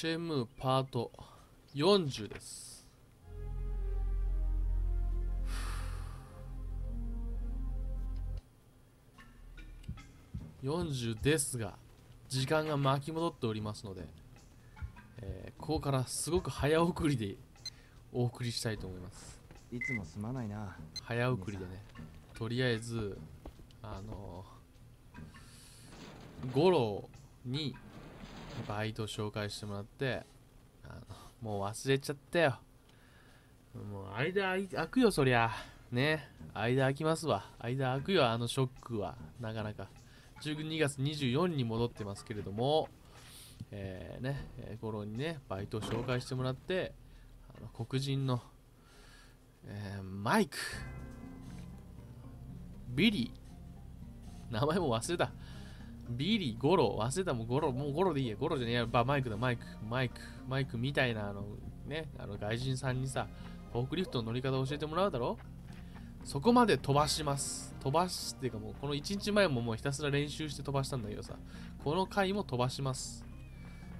シェムパート40です。40ですが、時間が巻き戻っておりますので、えーここからすごく早送りでお送りしたいと思います。いつもすまないな早送りでね、とりあえず、あの五郎にバイト紹介してもらって、あのもう忘れちゃったよ。もう間空くよ、そりゃ。ね、間空きますわ。間空くよ、あのショックは。なかなか。12月24に戻ってますけれども、えー、ね、えー、五郎にね、バイト紹介してもらって、あの黒人の、えーマイク、ビリー、名前も忘れた。ビリー、ゴロ、忘れたもうゴロ、もうゴロでいいや、ゴロじゃねえや、ばマイクだ、マイク、マイク、マイクみたいな、あの、ね、あの外人さんにさ、フォークリフトの乗り方を教えてもらうだろそこまで飛ばします。飛ばしっていうかもう、この1日前ももうひたすら練習して飛ばしたんだけどさ、この回も飛ばします。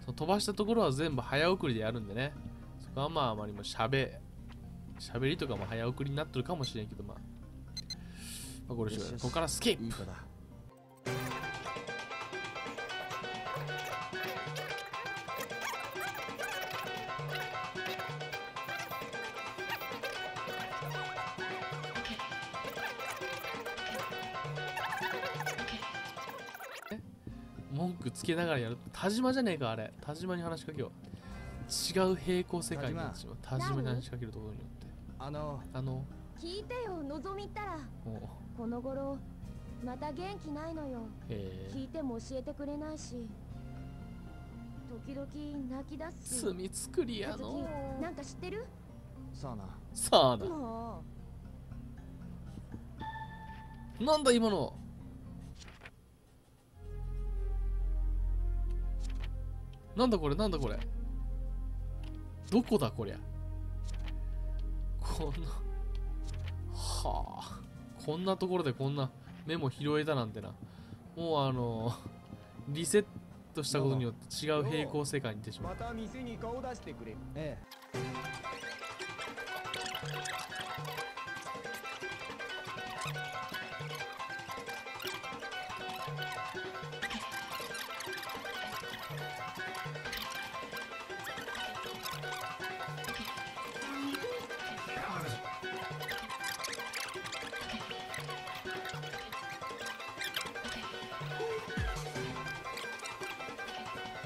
その飛ばしたところは全部早送りでやるんでね、そこはまああまりも喋、喋りとかも早送りになってるかもしれんけど、まあ、まあ、これしよしよし。ここからスキップ。いい文句つけながらやる田島じゃねえかあれ。田島に話しかけよう。違う平行世界になってしまう。田島。に話しかけるところによって。あの。あの。聞いてよのぞみったら。もこの頃また元気ないのよ。聞いても教えてくれないし。時々泣き出ー、す。し罪作りやの。きなんか知ってる？さあな。さあな。もなんだ今のなんだこれなんだこれ。どこだこりゃ。こんなはあ。こんなところでこんなメモ拾えたなんてな。もうあのリセットしたことによって違う平行世界に行ってしまう。また店に顔出してくれ。え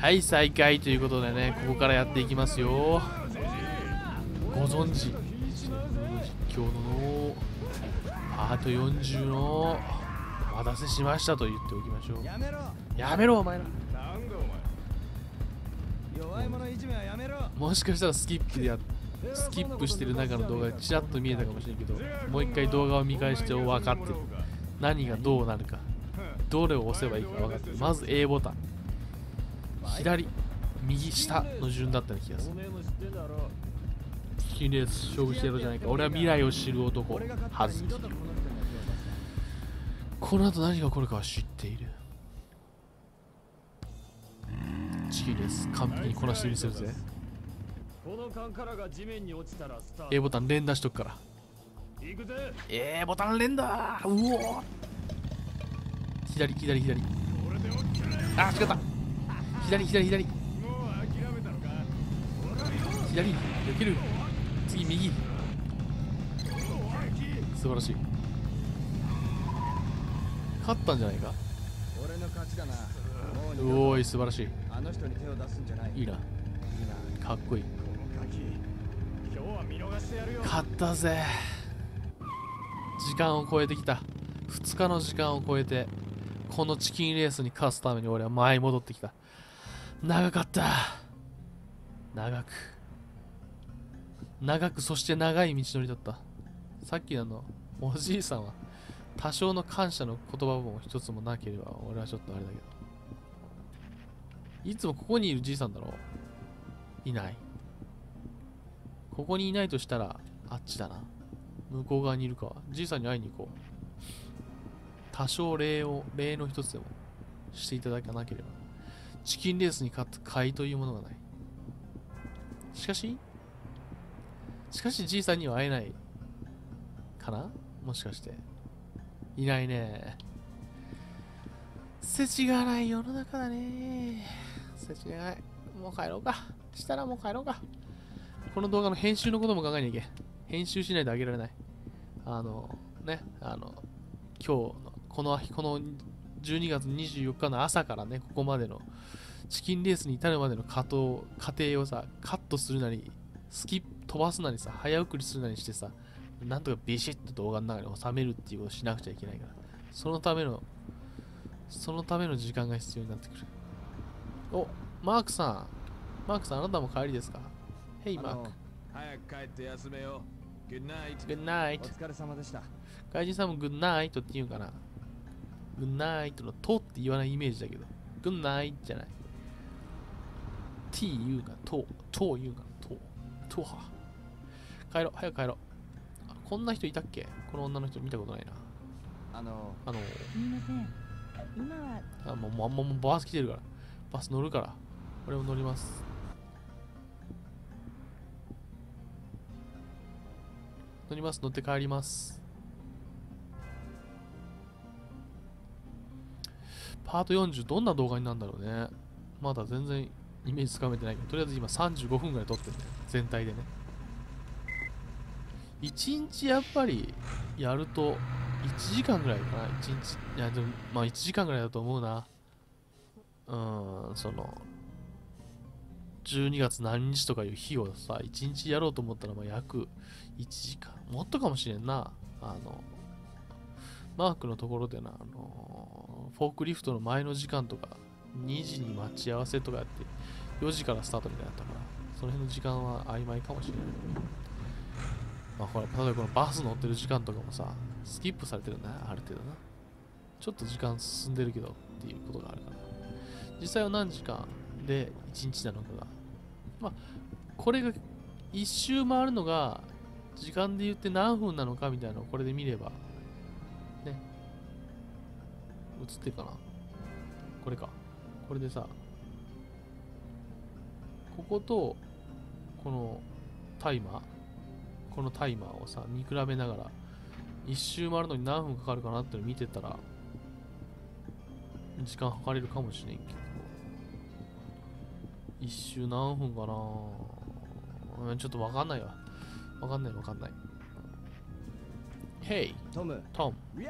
はい再開ということでねここからやっていきますよ。ご存知？実況のパート40のお待たせしましたと言っておきましょう。やめろお前ら。もしかしたらスキップでやスキップしてる中の動画がちらっと見えたかもしれんけどもう一回動画を見返して分かってる。何がどうなるか。どれを押せばいいか分かってる。まず A ボタン。左右下の順だったような気がする。前も知ってんだろチキンレース勝負してやろうじゃないか。俺は未来を知る男。はず。手に二度とこの後何が起こるかは知っている。チキンレース完璧にこなしてみせるぜ。A ボタン連打しとくから。A ボタン連打。うお左左左。あ違った。左左左。左。避ける。次右。素晴らしい。勝ったんじゃないか。俺の勝ちだな。おーい素晴らしい。あの人に手を出すんじゃない。いいな。かっこいい。ガキ。今日は見逃してやるよ。勝ったぜ。時間を超えてきた。2日の時間を超えてこのチキンレースに勝つために俺は前に戻ってきた長かった。長く。長くそして長い道のりだった。さっきのあのおじいさんは多少の感謝の言葉も一つもなければ俺はちょっとあれだけど。いつもここにいるじいさんだろいない。ここにいないとしたらあっちだな。向こう側にいるかじいさんに会いに行こう。多少礼を礼の一つでもしていただかなければ。チキンレースに勝つ甲斐というものがない。しかししかしじいさんには会えないかな？もしかして。いないね。世知がない世の中だね。世知がない。もう帰ろうか。したらもう帰ろうか。この動画の編集のことも考えなきゃいけ。編集しないとあげられない。あのねあの今日のこのこの12月24日の朝からねここまでのチキンレースに至るまでの過程過程をさカットするなりスキップ飛ばすなりさ早送りするなりしてさなんとかビシッと動画の中に収めるっていうことをしなくちゃいけないからそのためのそのための時間が必要になってくる。おマークさん。マークさんあなたも帰りですか？Hey あ Mark の早く帰って休めよ。Good night Good night お疲れ様でした。外人さんも Good night って言うんかな？Good night のとって言わないイメージだけど。Good night じゃない。t 言うか。とと言うか。ととは。帰ろう。早く帰ろこんな人いたっけ？この女の人見たことないな。あのあのすみません。今は。あもうもうもうもうバス来てるから。バス乗るから。俺も乗ります。乗ります。乗って帰りますパート40どんな動画になるんだろうね。まだ全然イメージつかめてないけどとりあえず今35分ぐらい撮ってるね全体でね。1日やっぱりやると1時間ぐらいかな。1日いやでもまあ1時間ぐらいだと思うな。うーんその12月何日とかいう日をさ1日やろうと思ったらまあ約1時間。もっとかもしれんな。あのマークのところでなあのフォークリフトの前の時間とか2時に待ち合わせとかやって4時からスタートみたいだったからその辺の時間は曖昧かもしれない。まあほら例えばこのバス乗ってる時間とかもさスキップされてるんだねある程度な。ちょっと時間進んでるけどっていうことがあるから実際は何時間で1日なのかが。まあこれが一周回るのが時間で言って何分なのかみたいなのをこれで見れば映ってるかな。これか。これでさこことこのタイマーこのタイマーをさ見比べながら一周回るのに何分かかるかなっての見てたら時間計れるかもしれんけど。一周何分かな。うんちょっとわかんないわ。わかんないわかんない。Hey トムトム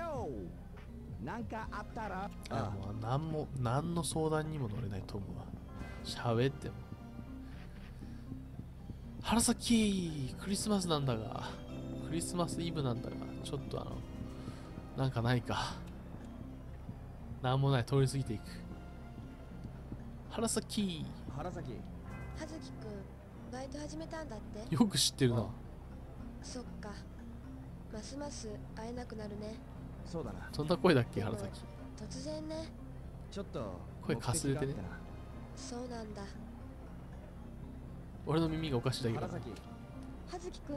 なんかあったら？あもう何も何の相談にも乗れないトムは。喋っても。原崎クリスマスなんだが、クリスマスイブなんだが、ちょっとあの、なんかないか。なんもない、通り過ぎていく。原崎。原崎。葉月くんバイト始めたんだって？よく知ってるな。そっか。ますます会えなくなるねそうだな。そんな声だっけ、原崎？突然ね。ちょっと声かすれてね。そうなんだ。俺の耳がおかしいだけだ。な。葉月くん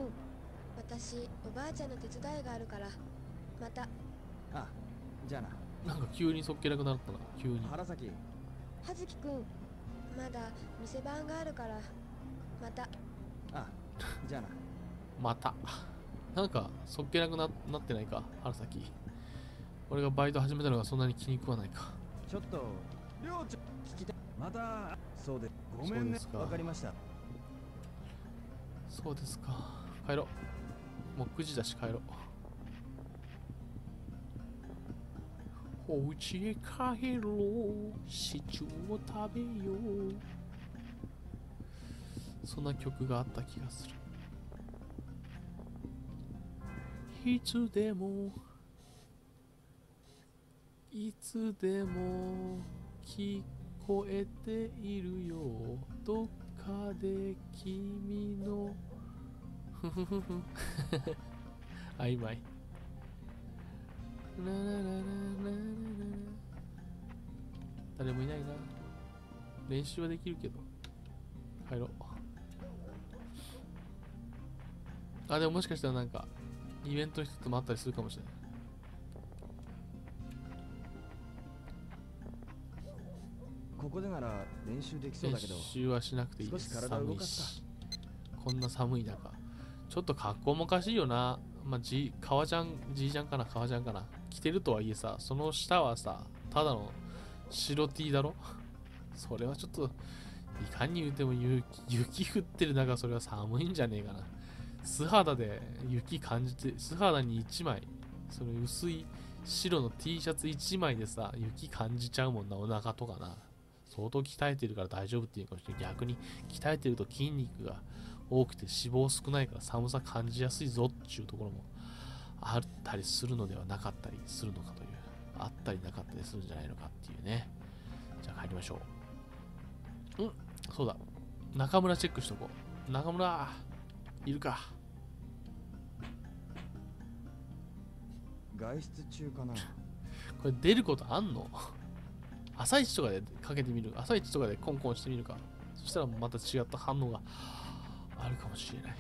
私おばあちゃんの手伝いがあるからまた。あじゃあな。なんか急にそっけなくなったな、急に。原崎。葉月くんまだ店番があるからまた。あじゃあな。また。なんか、そっけなくななってないか、原崎。俺がバイト始めたのがそんなに気に食わないか。ちょっとりょうちゃん聞きたいまたそうでごめんねわかりましたそうですか。帰ろう。もう9時だし帰ろう。お家へ帰ろう。シチューを食べよう。そんな曲があった気がする。いつでも、いつでも聞こえているよ。どっかで君の。曖昧。ララララララ誰もいないな。練習はできるけど。入ろう。あでももしかしたらなんかイベントの人ともあったりするかもしれない。ここでなら練習できそう練だけど。習はしなくていい。です少し体動かすか。しこんな寒い中。ちょっと格好もおかしいよな。まあじ革ちゃんじいちゃんかな？革ちゃんかな？着てるとはいえさその下はさただの白 T だろ？それはちょっといかに言うても雪雪降ってる中それは寒いんじゃねえかな。素肌で雪感じて素肌に1枚その薄い白の T シャツ1枚でさ雪感じちゃうもんなお腹とかな相当鍛えてるから大丈夫っていうかもしれない逆に鍛えてると筋肉が多くて脂肪少ないから寒さ感じやすいぞっていうところもあったりするのではなかったりするのかというあったりなかったりするんじゃないのかっていうね。じゃあ帰りましょう。うんそうだ。中村チェックしとこう。中村いるか。外出中かな。これ出ることあんの？朝一とかでかけてみる朝一とかでコンコンしてみるか。そしたらまた違った反応があるかもしれない。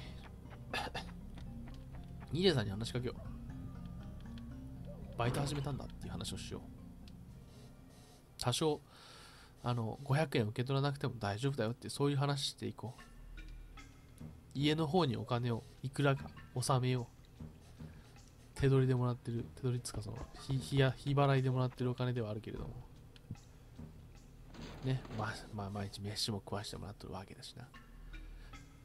ニレさんに話しかけよう。バイト始めたんだっていう話をしよう。多少あの500円受け取らなくても大丈夫だよってそういう話していこう。家の方にお金をいくらか納めよう。手取りでもらってる手取りつかその日日日払いでもらってるお金ではあるけれども。ねまあまあ毎日飯も食わしてもらってるわけだしな。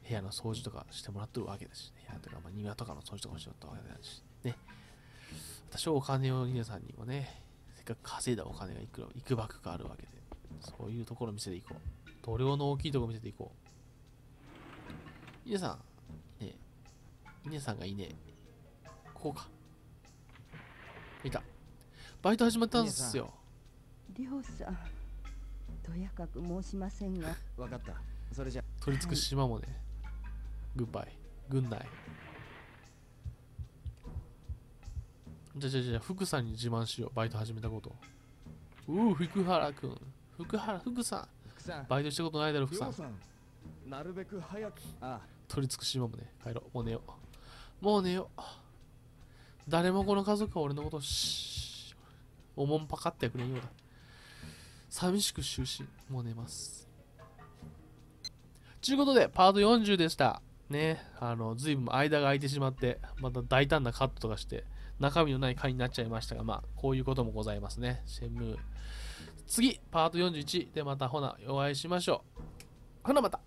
部屋の掃除とかしてもらってるわけだし、部屋とか、まあ、庭とかの掃除とかもしてもらったわけだし。ね。多少お金を皆さんにもねせっかく稼いだお金がいくらいくばくかあるわけでそういうところを見せていこう。度量の大きいところを見せていこう。皆さんね。皆さんがいいね。ここか。いた。バイト始まったんですよ。りょうさん。とやかく申しませんが。わかった。それじゃ。取り付く島もね、グッバイ。軍内。じゃあじゃあじゃあ福さんに自慢しよう。バイト始めたこと。うう福原くん。福原福さん。福さん。バイトしたことないだろ福さん。なるべく早く。あ取り付く島もね。帰ろう。もう寝よう。もう寝よう。誰もこの家族は俺のことをしおもんぱかってはくれんようだ寂しく終始もう寝ます。ちゅうことでパート40でした。ねあの随分間が空いてしまってまた大胆なカットとかして中身のない回になっちゃいましたがまあこういうこともございますね。シェムー。次パート41でまたほなお会いしましょう。ほなまた。